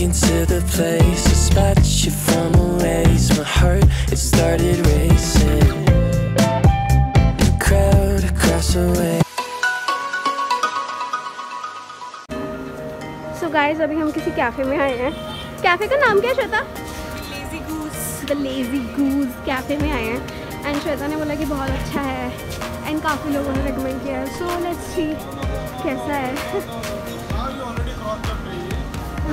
into the place, a spot you from a ways. My heart, it started racing. The crowd across the way. so guys अभी हम किसी cafe में आए हैं। Cafe का नाम क्या है Shweta? The lazy goose cafe में आए हैं। एंड श्वेता ने बोला कि बहुत अच्छा है। एंड काफ़ी लोगों ने रिकमेंड किया है। सो लेट्स सी कैसा है।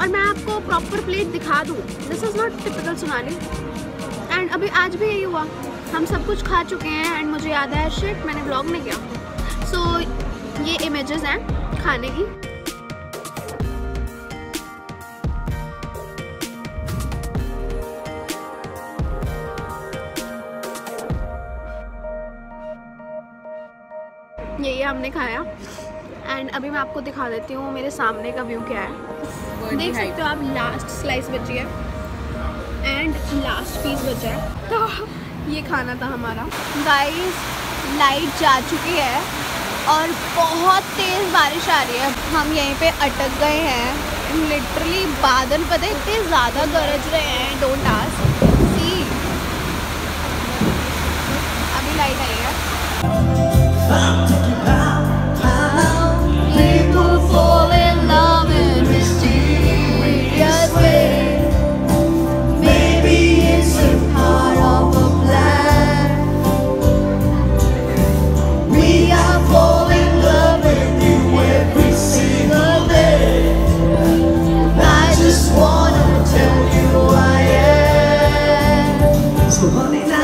और मैं आपको प्रॉपर प्लेट दिखा दूँ। दिस इज़ नॉट टिपिकल सुनानी एंड अभी आज भी यही हुआ। हम सब कुछ खा चुके हैं एंड मुझे याद है शिट मैंने ब्लॉग नहीं किया। सो so, ये इमेजेस हैं खाने की। यही हमने खाया। एंड अभी मैं आपको दिखा देती हूँ मेरे सामने का व्यू क्या है। देख सकते हो आप लास्ट स्लाइस बची है। एंड लास्ट पीस बचा है। तो ये खाना था हमारा। गाइस लाइट जा चुकी है और बहुत तेज़ बारिश आ रही है। हम यहीं पे अटक गए हैं। लिटरली बादल पता है इतने ज़्यादा गरज रहे हैं। डोंट आस्क सी अभी लाइट आई है। Honey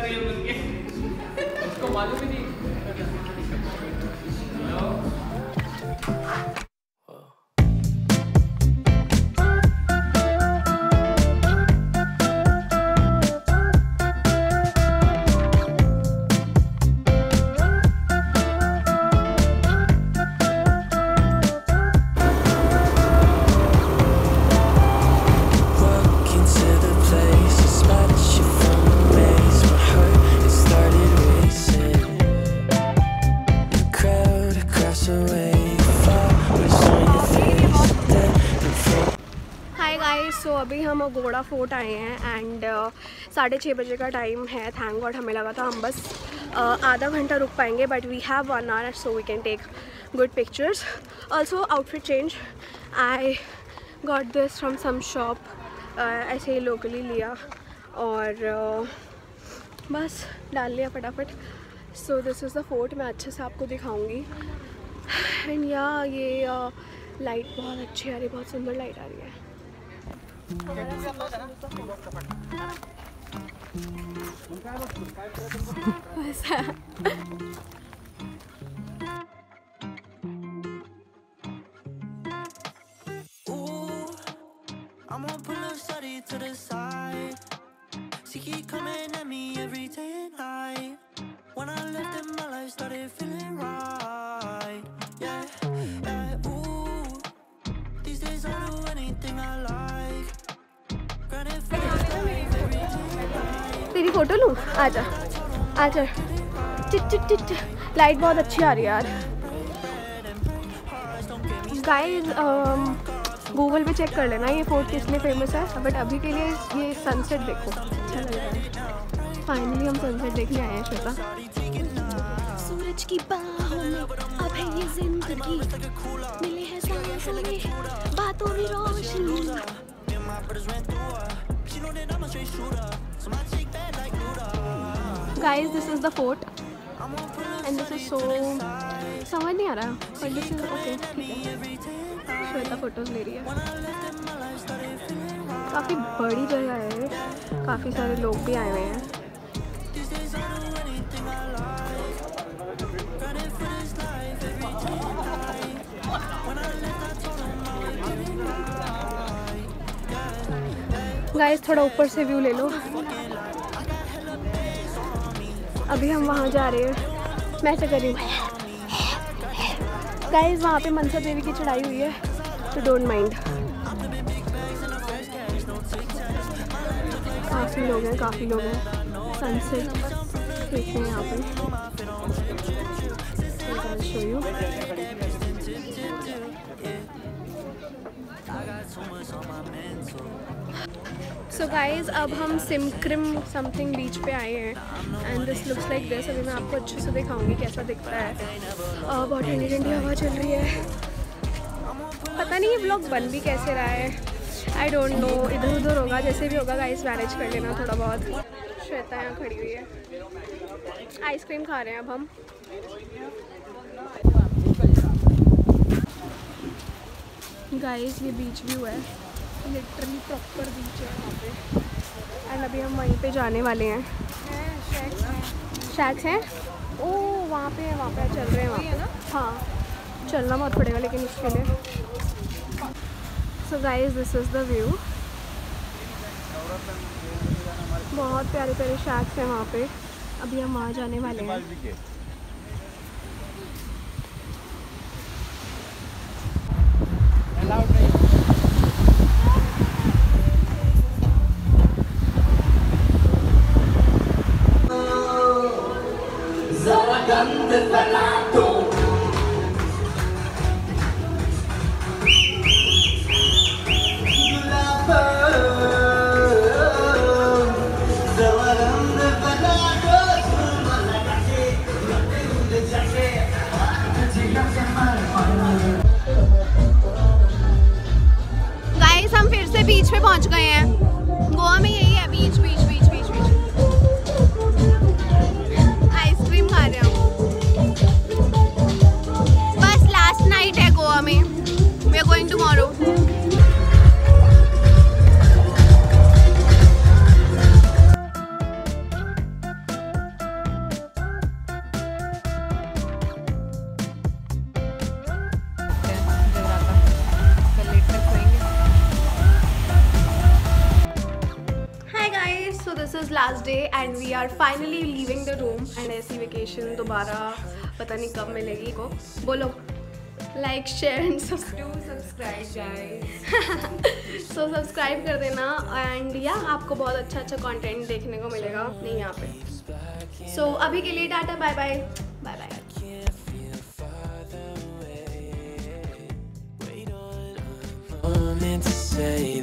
Hallelujah. सो अभी हम अगोड़ा फोर्ट आए हैं एंड साढ़े छः बजे का टाइम है। थैंक गॉड हमें लगा था हम बस uh, आधा घंटा रुक पाएँगे but we have one hour so we can take good pictures also outfit change I got this from some shop ऐसे ही लोकली लिया और uh, बस डाल लिया फटाफट। So this is the fort मैं अच्छे से आपको दिखाऊँगी। एंड या ये लाइट बहुत अच्छी आ रही है बहुत सुंदर लाइट आ रही है। Ooh, I'm gonna to the side. She keep coming at me every day and night. When I left in my life started feeling right. तेरी फ़ोटो लूँ? आजा आजा टिट टिट टिट लाइट बहुत अच्छी आ रही है यार। गाइस गूगल पे चेक कर लेना, ये फोर्ट किस लिए फ़ेमस है। बट अभी के लिए ये सनसेट देखो। अच्छा लग रहा है। फाइनली हम सनसेट देखने आए हैं, श्वेता। सूरज की बाहों में अब है ये ज़िंदगी। मिले हैं सांसों में बातों में रोशनी। Guys this is the fort and this is so. समझ नहीं आ रहा बट दिस इज़ ओके ठीक है. श्वेता फ़ोटोज़ ले रही है. काफ़ी बड़ी जगह है काफ़ी सारे लोग भी आए हुए हैं गाइस थोड़ा ऊपर से व्यू ले लो। अभी हम वहाँ जा रहे हैं। मैं ऐसे कर गाइस वहाँ पे मनसा देवी की चढ़ाई हुई है तो डोंट माइंड काफ़ी लोग हैं, काफ़ी लोग हैं। सनसेट देख रहे हैं यहाँ पे। शो यू सो गाइज़ अब हम सिमक्रिम समथिंग बीच पे आए हैं and this looks like this अभी मैं आपको अच्छे से दिखाऊँगी कैसा दिखता है। uh, बहुत ठंडी ठंडी हवा चल रही है। पता नहीं ये ब्लॉग बन भी कैसे रहा है। आई डोंट नो इधर उधर होगा जैसे भी होगा गाइज़ मैनेज कर लेना थोड़ा बहुत। श्वेता यहाँ खड़ी हुई है। आइसक्रीम खा रहे हैं अब हम। गाइज़ ये बीच व्यू है। लिटरली प्रॉपर बीच है वहाँ पे। एंड अभी हम वहीं पे जाने वाले हैं। शैक्स हैं। ओ वहाँ पे है वहाँ पे चल रहे हैं वहाँ हाँ चलना बहुत पड़ेगा लेकिन उसके लिए। So guys this is the view बहुत प्यारे प्यारे शैक्स हैं वहाँ पे। अभी हम वहाँ जाने वाले हैं। Guys is last day and we are finally leaving the room and ऐसी वेकेशन दोबारा पता नहीं कब मिलेगी को। बोलो। Like share and subscribe guys. So subscribe कर देना एंड या आपको बहुत अच्छा अच्छा कंटेंट देखने को मिलेगा। नहीं यहाँ पे। सो so, अभी के लिए tata bye bye bye bye say